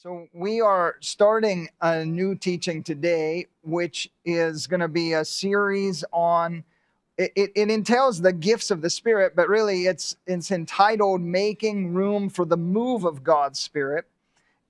So, we are starting a new teaching today, which is going to be a series on. It, it, it, entails the gifts of the Spirit, but really it's it's entitled "Making Room for the Move of God's Spirit."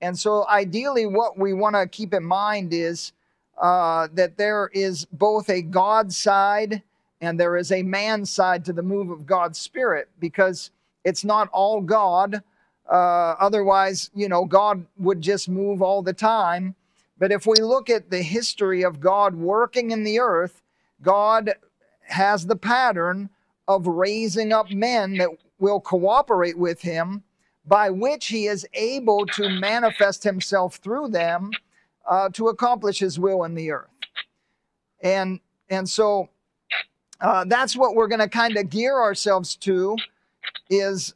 And so, ideally, what we want to keep in mind is uh, that there is both a God side and there is a man side to the move of God's Spirit, because it's not all God uh, otherwise, you know, God would just move all the time. But if we look at the history of God working in the earth, God has the pattern of raising up men that will cooperate with him, by which he is able to manifest himself through them uh, to accomplish his will in the earth. And, and so uh, that's what we're going to kind of gear ourselves to is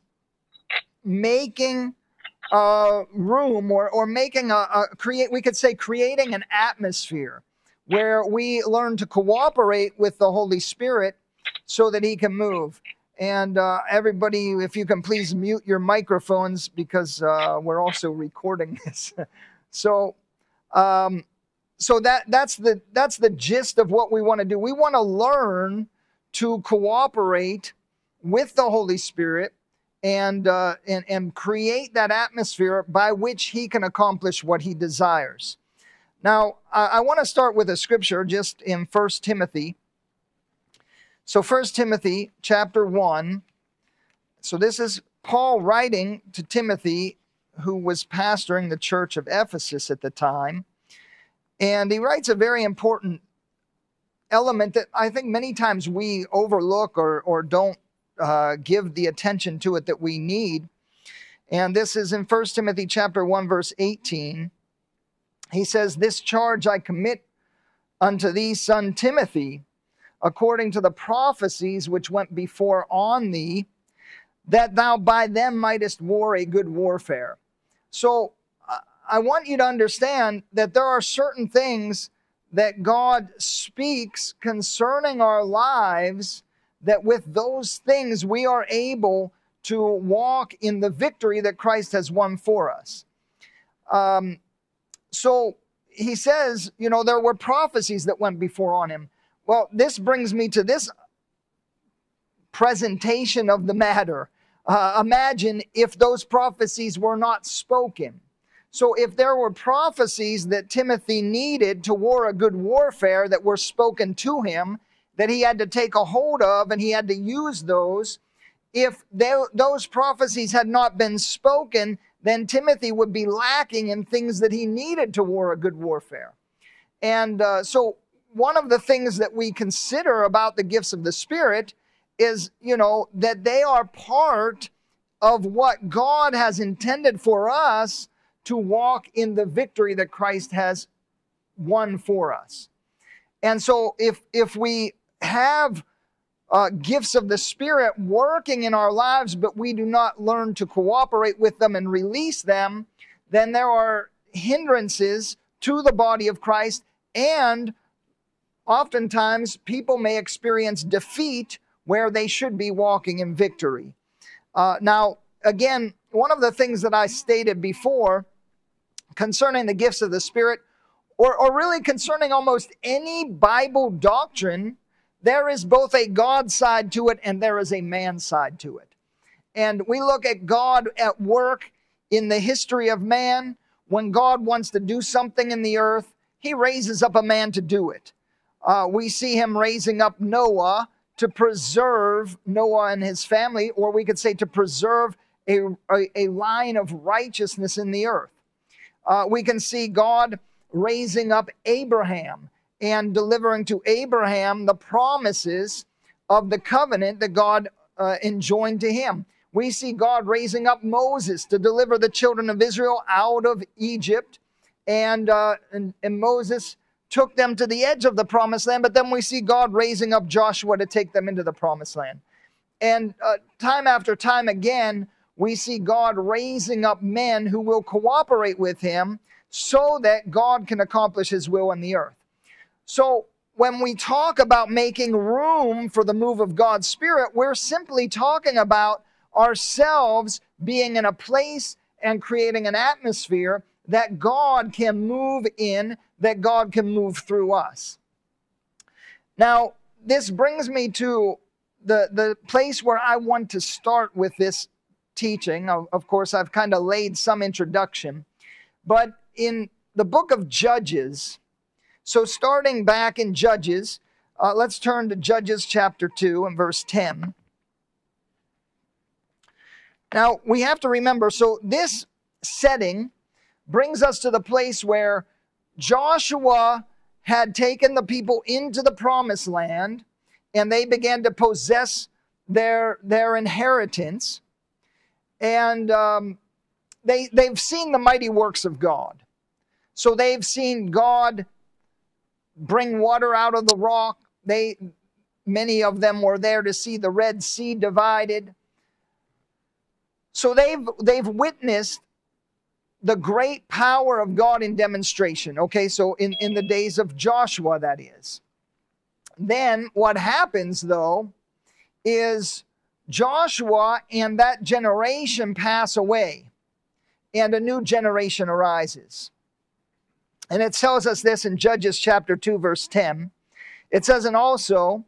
making a room or, or making a, a create, we could say creating an atmosphere where we learn to cooperate with the Holy Spirit so that He can move. And uh, everybody, if you can please mute your microphones because uh, we're also recording this. so, um, so that that's the that's the gist of what we want to do. We want to learn to cooperate with the Holy Spirit and, uh, and, and create that atmosphere by which he can accomplish what he desires. Now, I, I want to start with a scripture just in First Timothy. So, First Timothy chapter 1. So, this is Paul writing to Timothy, who was pastoring the church of Ephesus at the time. And he writes a very important element that I think many times we overlook or, or don't uh, give the attention to it that we need. And this is in 1 Timothy chapter 1 verse 18. He says, "This charge I commit unto thee, son Timothy, according to the prophecies which went before on thee, that thou by them mightest war a good warfare." So I want you to understand that there are certain things that God speaks concerning our lives that with those things we are able to walk in the victory that Christ has won for us. Um, so he says, you know, there were prophecies that went before on him. Well, this brings me to this presentation of the matter. Uh, imagine if those prophecies were not spoken. So, if there were prophecies that Timothy needed to war a good warfare that were spoken to him, that he had to take a hold of and he had to use those. If they, those prophecies had not been spoken, then Timothy would be lacking in things that he needed to war a good warfare. And uh, so, one of the things that we consider about the gifts of the Spirit is, you know, that they are part of what God has intended for us to walk in the victory that Christ has won for us. And so if if we have uh, gifts of the Spirit working in our lives, but we do not learn to cooperate with them and release them, then there are hindrances to the body of Christ. And oftentimes, people may experience defeat where they should be walking in victory. Uh, now, again, one of the things that I stated before concerning the gifts of the Spirit, or, or really concerning almost any Bible doctrine, there is both a God side to it and there is a man side to it. And we look at God at work in the history of man. When God wants to do something in the earth, he raises up a man to do it. Uh, we see him raising up Noah to preserve Noah and his family, or we could say to preserve a, a, a line of righteousness in the earth. Uh, we can see God raising up Abraham and delivering to Abraham the promises of the covenant that God uh, enjoined to him. We see God raising up Moses to deliver the children of Israel out of Egypt, and, uh, and, and Moses took them to the edge of the promised land, but then we see God raising up Joshua to take them into the promised land. And uh, time after time again, we see God raising up men who will cooperate with him so that God can accomplish his will in the earth. So when we talk about making room for the move of God's Spirit, we're simply talking about ourselves being in a place and creating an atmosphere that God can move in, that God can move through us. Now, this brings me to the, the place where I want to start with this teaching. Of, of course, I've kind of laid some introduction, but in the book of Judges, so starting back in Judges, uh, let's turn to Judges chapter 2 and verse 10. Now, we have to remember so this setting brings us to the place where Joshua had taken the people into the promised land and they began to possess their, their inheritance. And um, they, they've seen the mighty works of God. So they've seen God bring water out of the rock. They, many of them were there to see the Red Sea divided. So they've, they've witnessed the great power of God in demonstration. Okay, so in, in the days of Joshua, that is. Then what happens though is Joshua and that generation pass away and a new generation arises. And it tells us this in Judges chapter 2, verse 10. It says, And also,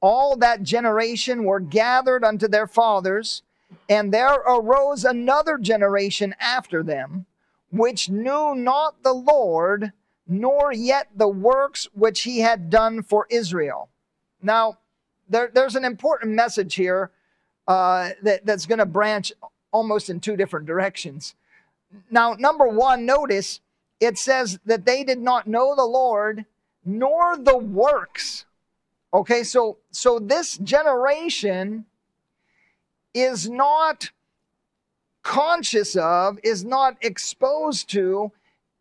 all that generation were gathered unto their fathers, and there arose another generation after them, which knew not the Lord, nor yet the works which he had done for Israel. Now, there, there's an important message here uh, that, that's going to branch almost in two different directions. Now, number one, notice it says that they did not know the Lord nor the works. Okay, so so this generation is not conscious of, is not exposed to,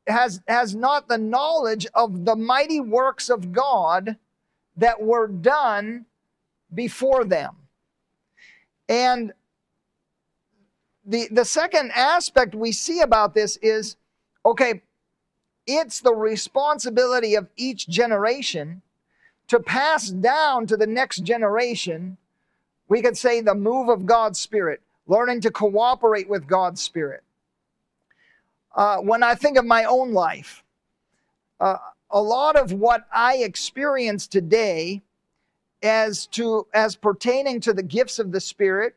has, has not the knowledge of the mighty works of God that were done before them. And the, the second aspect we see about this is okay, it's the responsibility of each generation to pass down to the next generation, we could say the move of God's Spirit learning to cooperate with God's Spirit. Uh, when I think of my own life, uh, a lot of what I experience today as to as pertaining to the gifts of the Spirit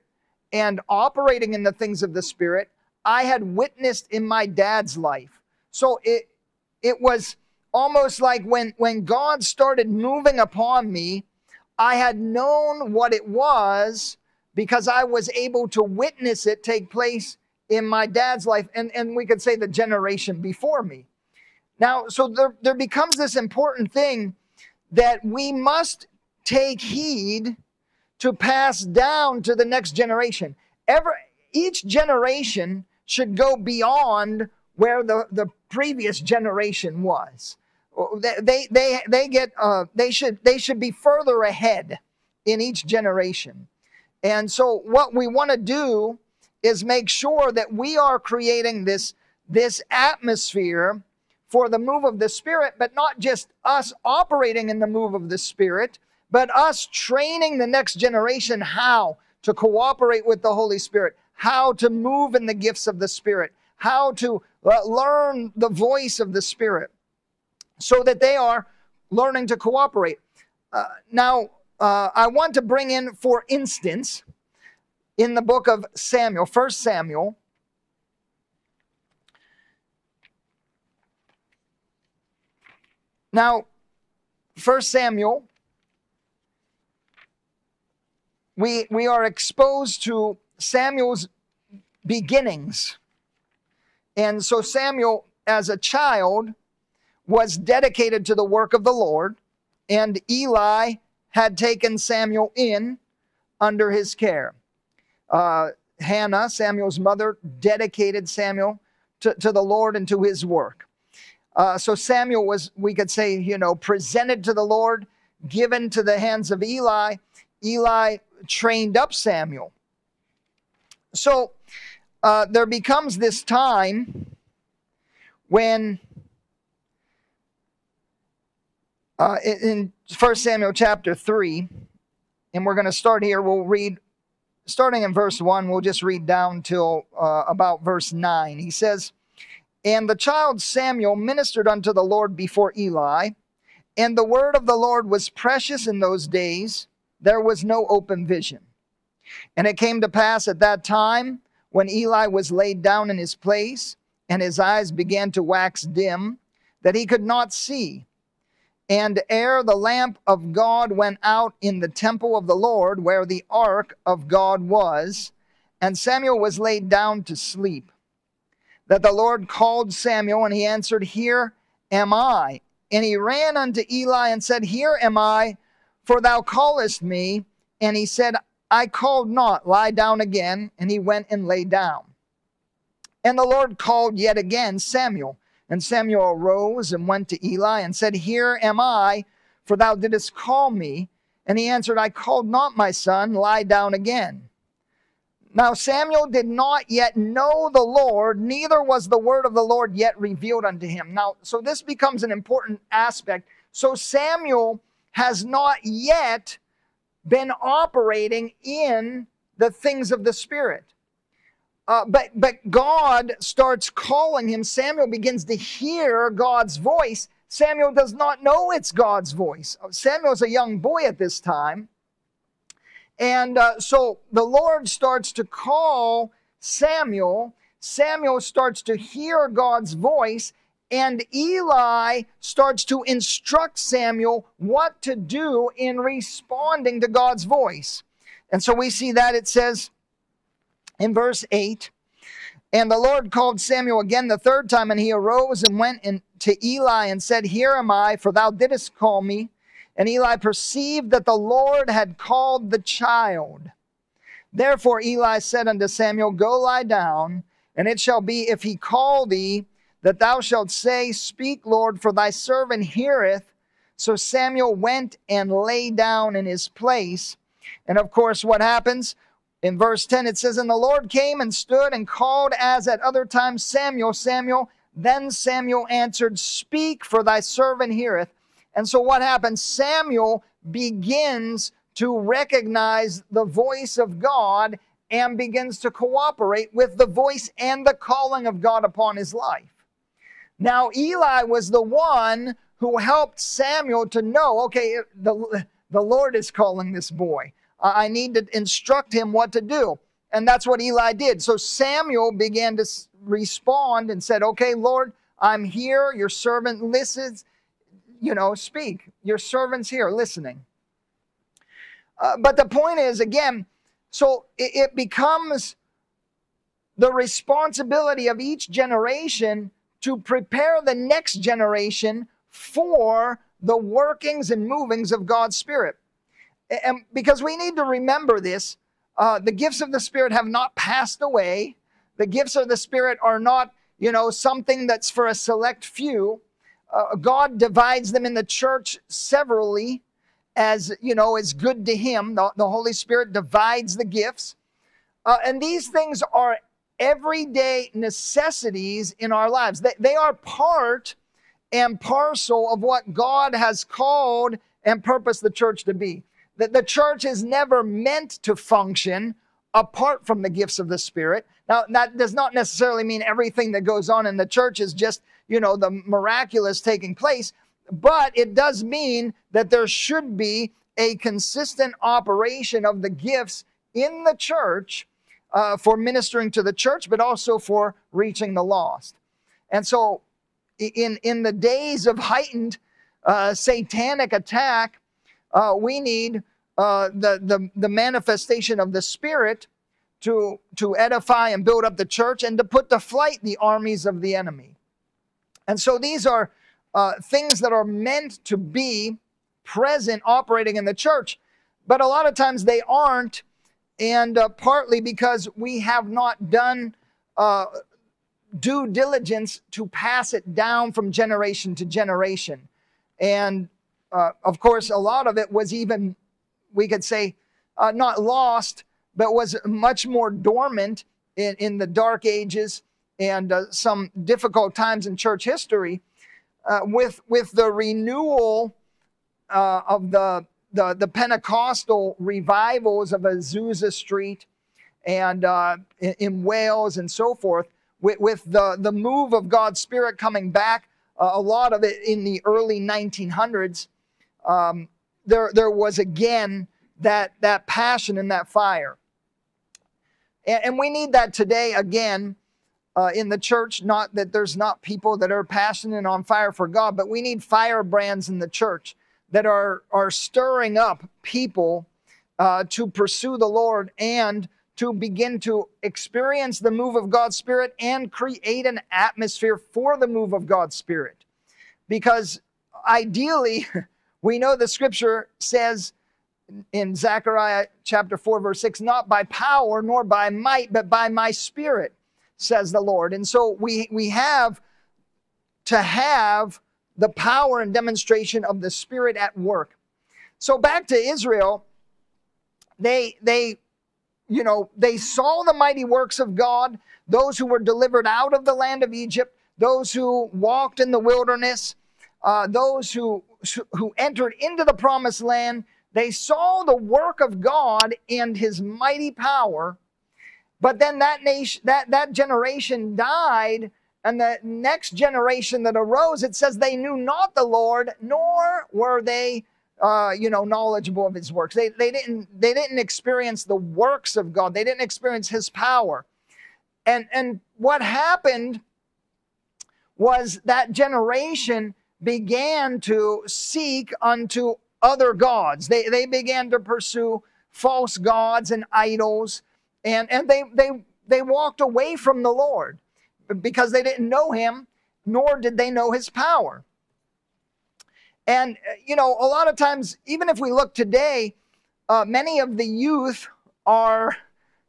and operating in the things of the Spirit, I had witnessed in my dad's life. So it it was almost like when when God started moving upon me, I had known what it was because I was able to witness it take place in my dad's life and, and we could say the generation before me. Now, so there, there becomes this important thing that we must take heed to pass down to the next generation. Ever, each generation should go beyond where the, the previous generation was. They, they, they, get, uh, they, should, they should be further ahead in each generation. And so what we want to do is make sure that we are creating this, this atmosphere for the move of the Spirit, but not just us operating in the move of the Spirit, but us training the next generation how to cooperate with the Holy Spirit, how to move in the gifts of the Spirit, how to uh, learn the voice of the Spirit, so that they are learning to cooperate. Uh, now, uh, I want to bring in, for instance, in the book of Samuel, First Samuel, Now, First Samuel, we, we are exposed to Samuel's beginnings. And so Samuel, as a child, was dedicated to the work of the Lord, and Eli had taken Samuel in under his care. Uh, Hannah, Samuel's mother, dedicated Samuel to, to the Lord and to his work. Uh, so Samuel was, we could say, you know, presented to the Lord, given to the hands of Eli. Eli trained up Samuel. So uh, there becomes this time when uh, in First Samuel chapter 3, and we're going to start here. We'll read, starting in verse 1, we'll just read down till uh, about verse 9. He says, And the child Samuel ministered unto the Lord before Eli. And the word of the Lord was precious in those days. There was no open vision. And it came to pass at that time when Eli was laid down in his place, and his eyes began to wax dim, that he could not see. And ere the lamp of God went out in the temple of the Lord, where the ark of God was, and Samuel was laid down to sleep, that the Lord called Samuel, and he answered, Here am I. And he ran unto Eli and said, Here am I, for thou callest me. And he said, I called not, lie down again. And he went and lay down. And the Lord called yet again Samuel. And Samuel arose and went to Eli and said, Here am I, for thou didst call me. And he answered, I called not my son, lie down again. Now Samuel did not yet know the Lord, neither was the word of the Lord yet revealed unto him. Now, so this becomes an important aspect. So Samuel has not yet been operating in the things of the Spirit. Uh, but but God starts calling him. Samuel begins to hear God's voice. Samuel does not know it's God's voice. Samuel's a young boy at this time. And uh, so the Lord starts to call Samuel. Samuel starts to hear God's voice. And Eli starts to instruct Samuel what to do in responding to God's voice. And so we see that it says in verse 8 And the Lord called Samuel again the third time, and he arose and went in to Eli and said, Here am I, for thou didst call me. And Eli perceived that the Lord had called the child. Therefore Eli said unto Samuel, Go lie down, and it shall be if he call thee, that thou shalt say, Speak, Lord, for thy servant heareth. So Samuel went and lay down in his place. And of course, what happens? In verse 10, it says, And the Lord came and stood and called as at other times, Samuel, Samuel. Then Samuel answered, Speak, for thy servant heareth. And so what happens? Samuel begins to recognize the voice of God and begins to cooperate with the voice and the calling of God upon his life. Now, Eli was the one who helped Samuel to know okay, the, the Lord is calling this boy. I need to instruct him what to do. And that's what Eli did. So Samuel began to respond and said, Okay, Lord, I'm here. Your servant listens you know, speak. Your servant's here listening. Uh, but the point is, again, so it, it becomes the responsibility of each generation to prepare the next generation for the workings and movings of God's Spirit. And because we need to remember this, uh, the gifts of the Spirit have not passed away. The gifts of the Spirit are not, you know, something that's for a select few uh, God divides them in the church severally as, you know, is good to Him. The, the Holy Spirit divides the gifts. Uh, and these things are everyday necessities in our lives. They, they are part and parcel of what God has called and purposed the church to be. That the church is never meant to function apart from the gifts of the Spirit. Now, that does not necessarily mean everything that goes on in the church is just you know, the miraculous taking place, but it does mean that there should be a consistent operation of the gifts in the church uh, for ministering to the church, but also for reaching the lost. And so, in, in the days of heightened uh, satanic attack, uh, we need uh, the, the, the manifestation of the Spirit to, to edify and build up the church and to put to flight the armies of the enemy. And so these are uh, things that are meant to be present operating in the church, but a lot of times they aren't, and uh, partly because we have not done uh, due diligence to pass it down from generation to generation. And uh, of course, a lot of it was even, we could say, uh, not lost, but was much more dormant in, in the dark ages and uh, some difficult times in church history, uh, with with the renewal of the, the, the Pentecostal revivals of Azusa Street and uh, in, in, Wales and so forth, with, with the, the move of God's Spirit coming back, uh, a lot of it in the early 1900s, um, there, there was again that, that passion and that fire. And, and we need that today again uh, in the church. Not that there's not people that are passionate and on fire for God, but we need firebrands in the church that are, are stirring up people uh, to pursue the Lord and to begin to experience the move of God's Spirit and create an atmosphere for the move of God's Spirit. Because ideally, we know the scripture says in Zechariah chapter 4, verse 6, not by power nor by might, but by my spirit, says the Lord. And so we, we have to have the power and demonstration of the Spirit at work. So back to Israel, they, they you know, they saw the mighty works of God, those who were delivered out of the land of Egypt, those who walked in the wilderness, uh, those who, who entered into the promised land. They saw the work of God and his mighty power. But then that nation, that, that generation died, and the next generation that arose, it says they knew not the Lord, nor were they uh, you know, knowledgeable of his works. They, they, didn't, they didn't experience the works of God. They didn't experience his power. And, and what happened was that generation began to seek unto other gods. They, they began to pursue false gods and idols. And, and they, they, they walked away from the Lord because they didn't know him, nor did they know his power. And, uh, you know, a lot of times, even if we look today, uh, many of the youth are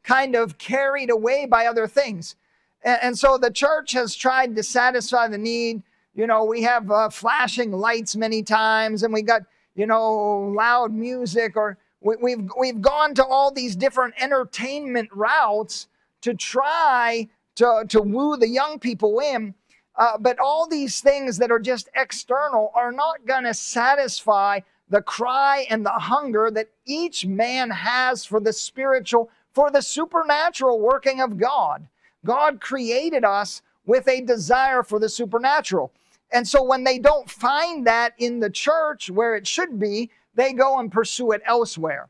kind of carried away by other things. And, and, so the church has tried to satisfy the need. You know, we have uh, flashing lights many times, and we got, you know, loud music, or we, we've, we've gone to all these different entertainment routes to try to, to woo the young people in. Uh, but all these things that are just external are not going to satisfy the cry and the hunger that each man has for the spiritual, for the supernatural working of God. God created us with a desire for the supernatural. And so when they don't find that in the church where it should be, they go and pursue it elsewhere.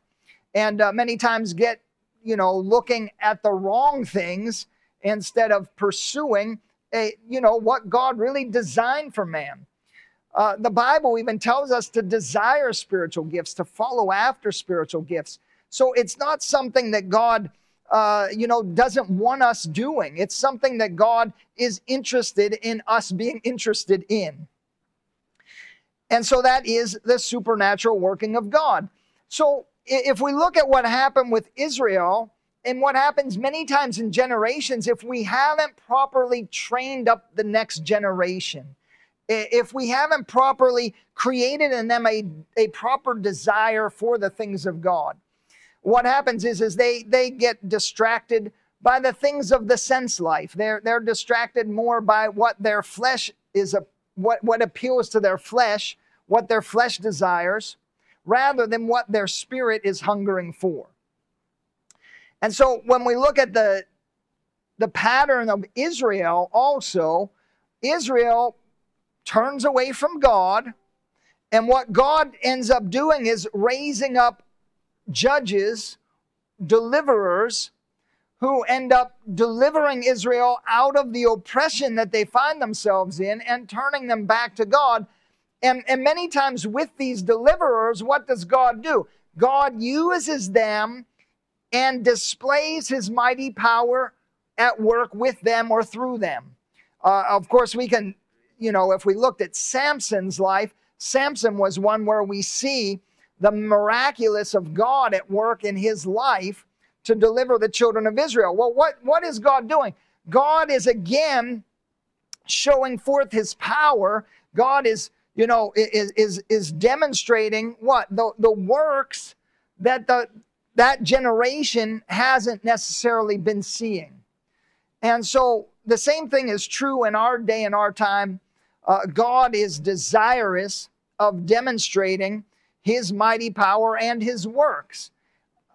And uh, many times get, you know, looking at the wrong things instead of pursuing a, you know, what God really designed for man. Uh, the Bible even tells us to desire spiritual gifts, to follow after spiritual gifts. So it's not something that God, uh, you know, doesn't want us doing. It's something that God is interested in us being interested in. And so that is the supernatural working of God. So if we look at what happened with Israel, and what happens many times in generations, if we haven't properly trained up the next generation, if we haven't properly created in them a, a proper desire for the things of God, what happens is, is they, they get distracted by the things of the sense life. They're, they're distracted more by what their flesh is, a, what, what appeals to their flesh, what their flesh desires, rather than what their spirit is hungering for. And so when we look at the, the pattern of Israel also, Israel turns away from God. And what God ends up doing is raising up judges, deliverers, who end up delivering Israel out of the oppression that they find themselves in and turning them back to God. And, and many times with these deliverers, what does God do? God uses them and displays his mighty power at work with them or through them. Uh, of course, we can, you know, if we looked at Samson's life, Samson was one where we see the miraculous of God at work in his life to deliver the children of Israel. Well, what, what is God doing? God is again showing forth his power. God is, you know, is, is, is demonstrating what? The, the works that the, that generation hasn't necessarily been seeing. And so the same thing is true in our day and our time. Uh, God is desirous of demonstrating his mighty power and his works.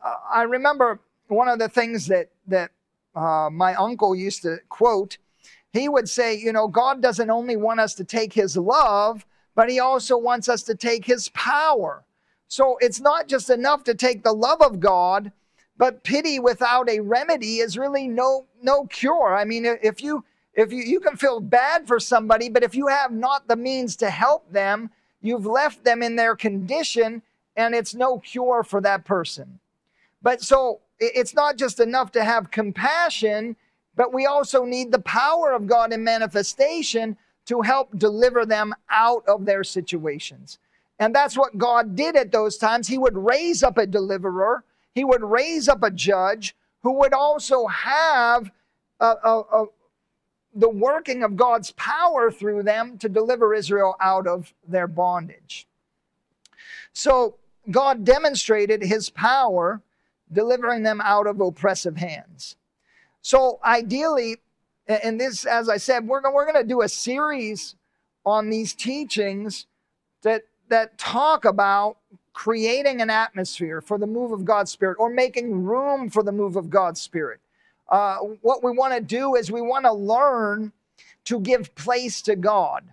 Uh, I remember one of the things that, that uh, my uncle used to quote he would say, you know, God doesn't only want us to take his love, but he also wants us to take his power. So it's not just enough to take the love of God, but pity without a remedy is really no no cure. I mean, if you if you you can feel bad for somebody, but if you have not the means to help them, you've left them in their condition and it's no cure for that person. But so it's not just enough to have compassion, but we also need the power of God in manifestation to help deliver them out of their situations. And that's what God did at those times. He would raise up a deliverer, He would raise up a judge who would also have a, a, a, the working of God's power through them to deliver Israel out of their bondage. So God demonstrated His power delivering them out of oppressive hands. So ideally, and this, as I said, we're, we're going to do a series on these teachings that, that talk about creating an atmosphere for the move of God's Spirit or making room for the move of God's Spirit. Uh, what we want to do is we want to learn to give place to God,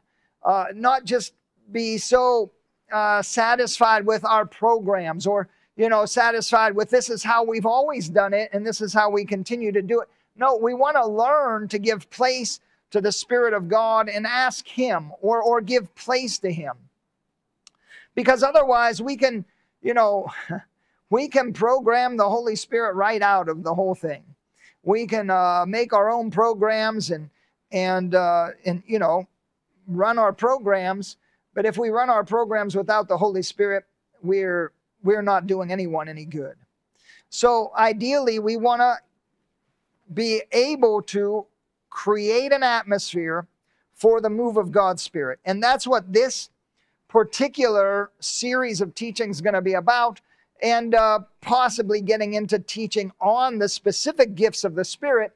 uh, not just be so uh, satisfied with our programs or you know satisfied with this is how we've always done it and this is how we continue to do it no, we want to learn to give place to the Spirit of God and ask Him or, or give place to Him. Because otherwise, we can, you know, we can program the Holy Spirit right out of the whole thing. We can uh, make our own programs and, and, uh, and, you know, run our programs. But if we run our programs without the Holy Spirit, we're, we're not doing anyone any good. So ideally, we want to be able to create an atmosphere for the move of God's Spirit. And that's what this particular series of teaching is going to be about, and uh, possibly getting into teaching on the specific gifts of the Spirit.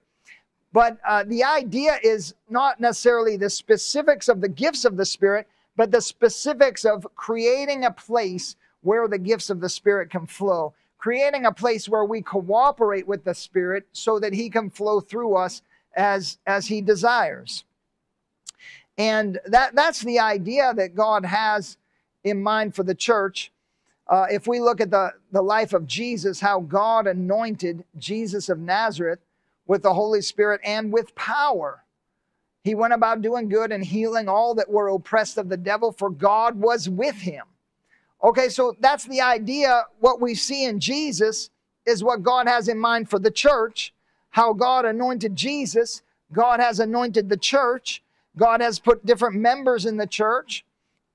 But uh, the idea is not necessarily the specifics of the gifts of the Spirit, but the specifics of creating a place where the gifts of the Spirit can flow creating a place where we cooperate with the Spirit so that He can flow through us as, as He desires. And that, that's the idea that God has in mind for the church. Uh, if we look at the, the life of Jesus, how God anointed Jesus of Nazareth with the Holy Spirit and with power. He went about doing good and healing all that were oppressed of the devil, for God was with him. Okay, so that's the idea. What we see in Jesus is what God has in mind for the church, how God anointed Jesus. God has anointed the church. God has put different members in the church,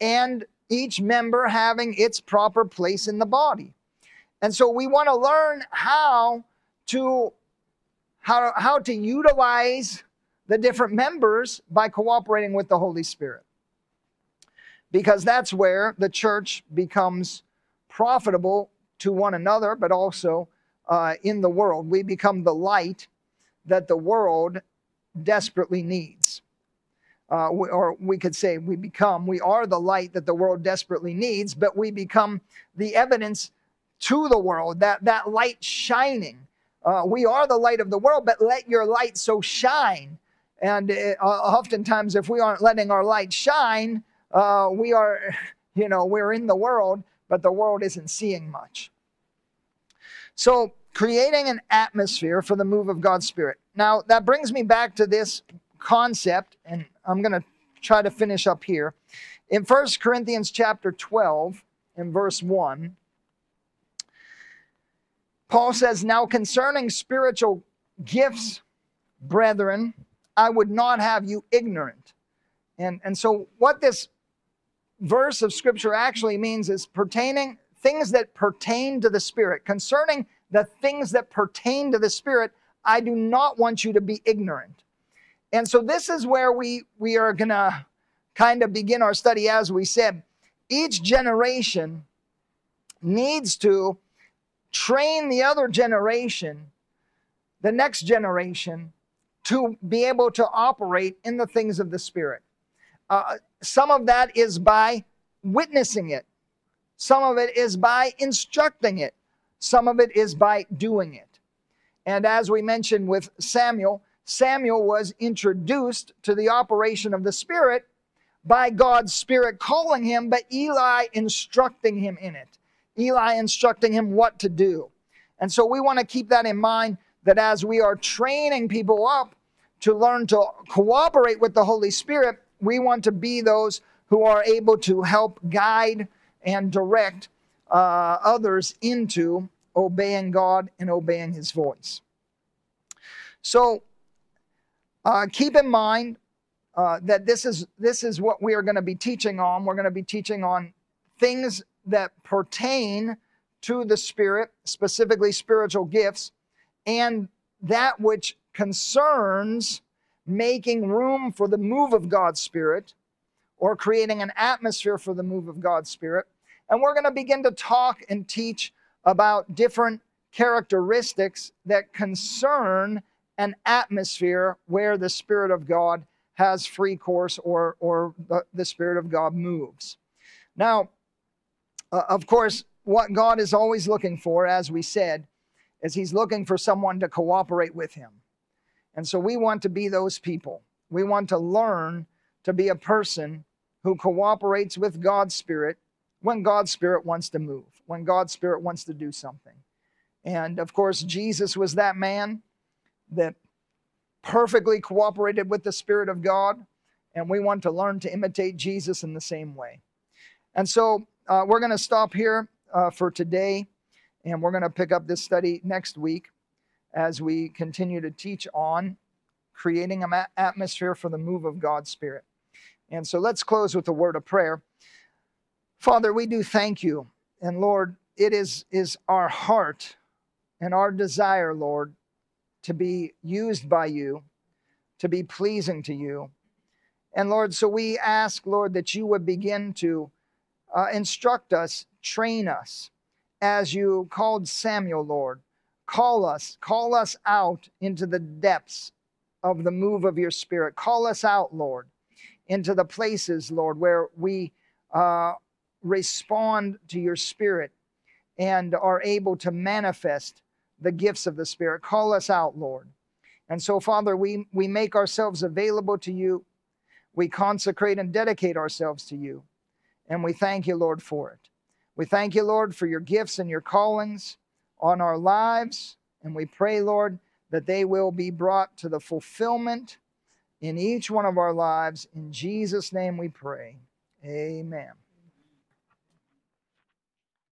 and each member having its proper place in the body. And so we want to learn how to how, how to utilize the different members by cooperating with the Holy Spirit because that's where the church becomes profitable to one another, but also uh, in the world. We become the light that the world desperately needs. Uh, or we could say we become, we are the light that the world desperately needs, but we become the evidence to the world, that, that light shining. Uh, we are the light of the world, but let your light so shine. And uh, oftentimes, if we aren't letting our light shine, uh, we are, you know, we're in the world, but the world isn't seeing much. So, creating an atmosphere for the move of God's Spirit. Now, that brings me back to this concept, and I'm going to try to finish up here. In First Corinthians chapter 12, in verse 1, Paul says, Now concerning spiritual gifts, brethren, I would not have you ignorant. And, and so, what this verse of scripture actually means is pertaining things that pertain to the spirit concerning the things that pertain to the spirit i do not want you to be ignorant and so this is where we we are going to kind of begin our study as we said. Each generation needs to train the other generation the next generation to be able to operate in the things of the spirit. Uh, some of that is by witnessing it, some of it is by instructing it, some of it is by doing it. And as we mentioned with Samuel, Samuel was introduced to the operation of the Spirit by God's Spirit calling him, but Eli instructing him in it. Eli instructing him what to do. And so we want to keep that in mind that as we are training people up to learn to cooperate with the Holy Spirit, we want to be those who are able to help guide and direct uh, others into obeying God and obeying His voice. So uh, keep in mind uh, that this is this is what we are going to be teaching on. We're going to be teaching on things that pertain to the Spirit, specifically spiritual gifts, and that which concerns making room for the move of God's Spirit or creating an atmosphere for the move of God's Spirit. And we're going to begin to talk and teach about different characteristics that concern an atmosphere where the Spirit of God has free course or, or the, the Spirit of God moves. Now, uh, of course, what God is always looking for, as we said, is He's looking for someone to cooperate with Him. And so we want to be those people. We want to learn to be a person who cooperates with God's Spirit when God's Spirit wants to move, when God's Spirit wants to do something. And of course, Jesus was that man that perfectly cooperated with the Spirit of God. And we want to learn to imitate Jesus in the same way. And so uh, we're going to stop here uh, for today. And we're going to pick up this study next week as we continue to teach on creating an atmosphere for the move of God's Spirit. And so let's close with a word of prayer. Father, we do thank you. And Lord, it is, is our heart and our desire, Lord, to be used by you, to be pleasing to you. And Lord, so we ask, Lord, that you would begin to uh, instruct us, train us, as you called Samuel, Lord. Call us, call us out into the depths of the move of your spirit. Call us out, Lord, into the places, Lord, where we uh, respond to your spirit and are able to manifest the gifts of the spirit. Call us out, Lord. And so, Father, we, we make ourselves available to you. We consecrate and dedicate ourselves to you. And we thank you, Lord, for it. We thank you, Lord, for your gifts and your callings on our lives. And we pray, Lord, that they will be brought to the fulfillment in each one of our lives. In Jesus' name we pray. Amen.